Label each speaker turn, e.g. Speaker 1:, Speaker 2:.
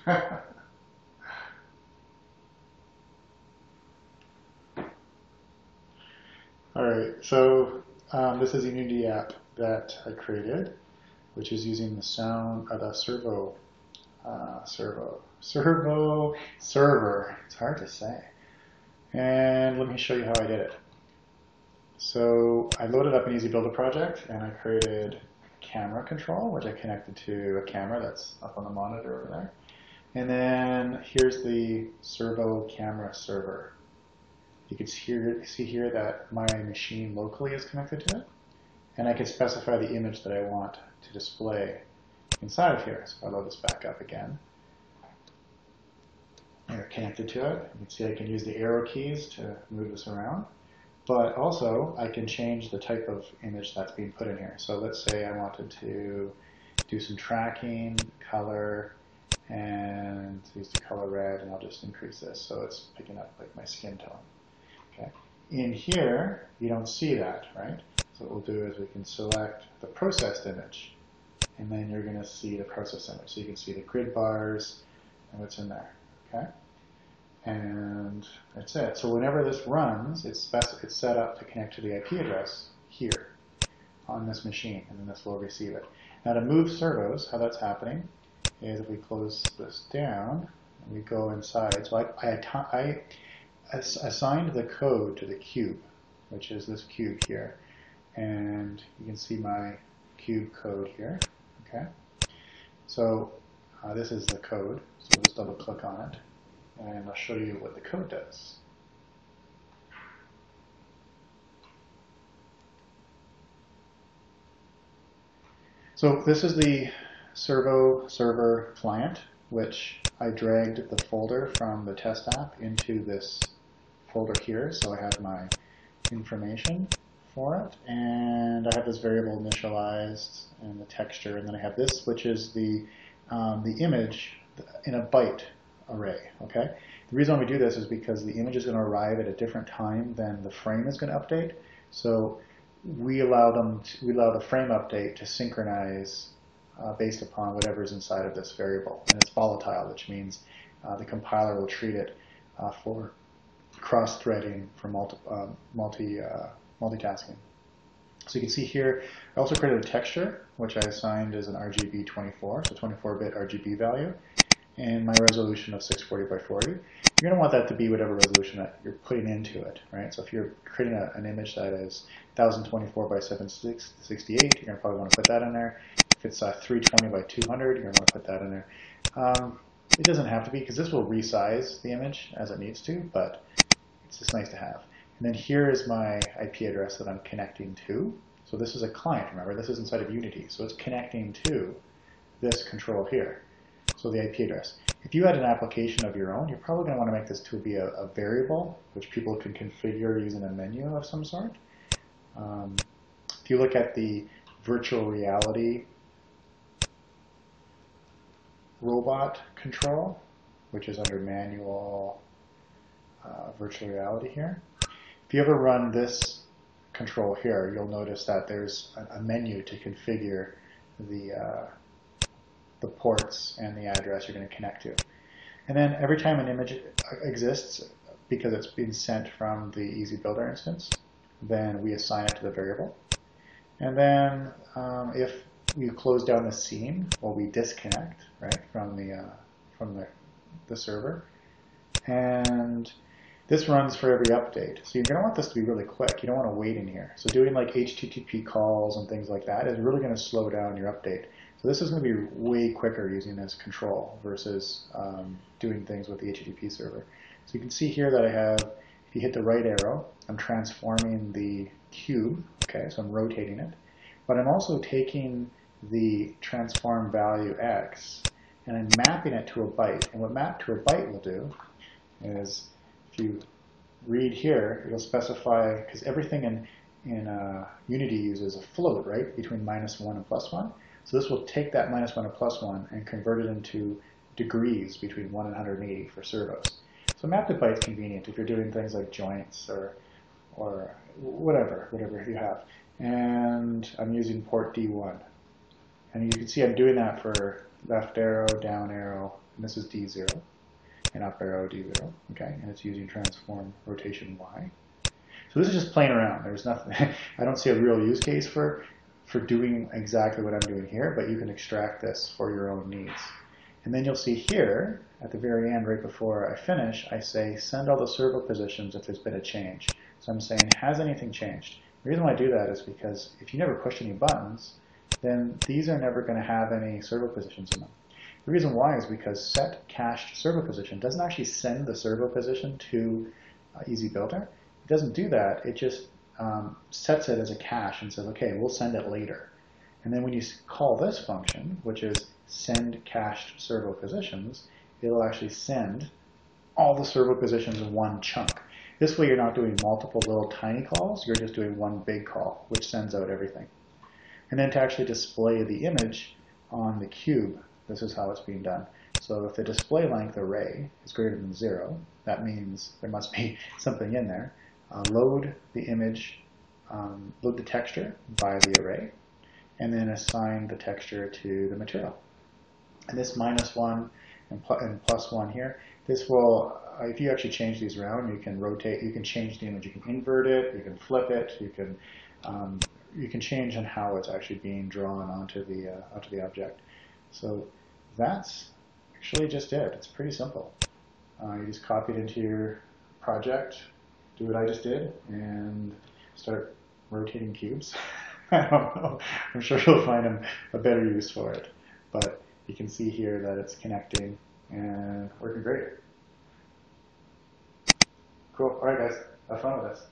Speaker 1: All right, so um, this is a Unity app that I created, which is using the sound, uh, the servo, uh, servo, servo server. It's hard to say. And let me show you how I did it. So I loaded up an EZ-Builder project and I created camera control, which I connected to a camera that's up on the monitor over there. And then here's the servo camera server. You can see, here that my machine locally is connected to it. And I can specify the image that I want to display inside of here. So I load this back up again, they're connected to it. You can see I can use the arrow keys to move this around. But also, I can change the type of image that's being put in here. So let's say I wanted to do some tracking, color, and use the color red, and I'll just increase this so it's picking up like my skin tone. Okay. In here, you don't see that, right? So what we'll do is we can select the processed image, and then you're going to see the processed image. So you can see the grid bars and what's in there. Okay. And that's it. So whenever this runs, it's, it's set up to connect to the IP address here on this machine, and then this will receive it. Now to move servos, how that's happening is if we close this down, and we go inside. So I, I, I assigned the code to the cube, which is this cube here. And you can see my cube code here. Okay. So uh, this is the code. So we'll just double click on it. And I'll show you what the code does. So this is the servo server client, which I dragged the folder from the test app into this folder here. So I have my information for it, and I have this variable initialized and the texture, and then I have this, which is the um, the image in a byte array. Okay. The reason why we do this is because the image is going to arrive at a different time than the frame is going to update. So we allow them to, we allow the frame update to synchronize uh, based upon whatever is inside of this variable, and it's volatile, which means uh, the compiler will treat it uh, for cross-threading for multi, um, multi uh, multitasking. So you can see here, I also created a texture, which I assigned as an RGB 24, so 24-bit RGB value, and my resolution of 640 by 40. You're going to want that to be whatever resolution that you're putting into it, right? So if you're creating a, an image that is 1024 by 768, you're going to probably want to put that in there. If it's uh, 320 by 200, you're going to put that in there. Um, it doesn't have to be because this will resize the image as it needs to, but it's just nice to have. And then here is my IP address that I'm connecting to. So this is a client, remember, this is inside of Unity. So it's connecting to this control here. So the IP address. If you had an application of your own, you're probably going to want to make this to be a, a variable, which people can configure using a menu of some sort. Um, if you look at the virtual reality robot control, which is under manual uh, virtual reality here. If you ever run this control here, you'll notice that there's a, menu to configure the, uh, the ports and the address you're going to connect to. And then every time an image exists, because it's been sent from the EZ-Builder instance, then we assign it to the variable. And then um, if we close down the scene or we disconnect right from the uh, from the, the server, and this runs for every update. So you're going to want this to be really quick. You don't want to wait in here. So doing like HTTP calls and things like that is really going to slow down your update. So this is going to be way quicker using this control versus um, doing things with the HTTP server. So you can see here that I have, if you hit the right arrow, I'm transforming the cube. Okay, so I'm rotating it. But I'm also taking the transform value x and I'm mapping it to a byte. And what map to a byte will do is if you read here, it'll specify, because everything in, in uh, Unity uses a float, right, between minus 1 and plus 1. So this will take that minus 1 and plus 1 and convert it into degrees between 1 and 180 for servos. So map to byte is convenient if you're doing things like joints or, or whatever, whatever you have. And I'm using port D1. And you can see I'm doing that for left arrow, down arrow, and this is D0, and up arrow D0, okay, and it's using transform rotation Y. So this is just playing around. There's nothing, I don't see a real use case for, for doing exactly what I'm doing here, but you can extract this for your own needs. And then you'll see here, at the very end, right before I finish, I say send all the servo positions if there's been a change. So I'm saying, has anything changed? The reason why I do that is because if you never push any buttons, then these are never going to have any servo positions in them. The reason why is because set cached servo position doesn't actually send the servo position to uh, EZ-Builder. It doesn't do that. It just um, sets it as a cache and says, okay, we'll send it later. And then when you call this function, which is send cached servo positions, it'll actually send all the servo positions in one chunk. This way you're not doing multiple little tiny calls, you're just doing one big call, which sends out everything. And then to actually display the image on the cube, this is how it's being done. So if the display length array is greater than zero, that means there must be something in there. Uh, load the image, um, load the texture by the array, and then assign the texture to the material. And this minus one and, pl and plus one here, this will, uh, if you actually change these around, you can rotate, you can change the image, you can invert it, you can flip it, you can um, you can change on how it's actually being drawn onto the uh, onto the object. So that's actually just it. It's pretty simple. Uh, you just copy it into your project, do what I just did, and start rotating cubes. I don't know. I'm sure you'll find a, a better use for it. But you can see here that it's connecting and working great. Cool. All right, guys. Have fun with this.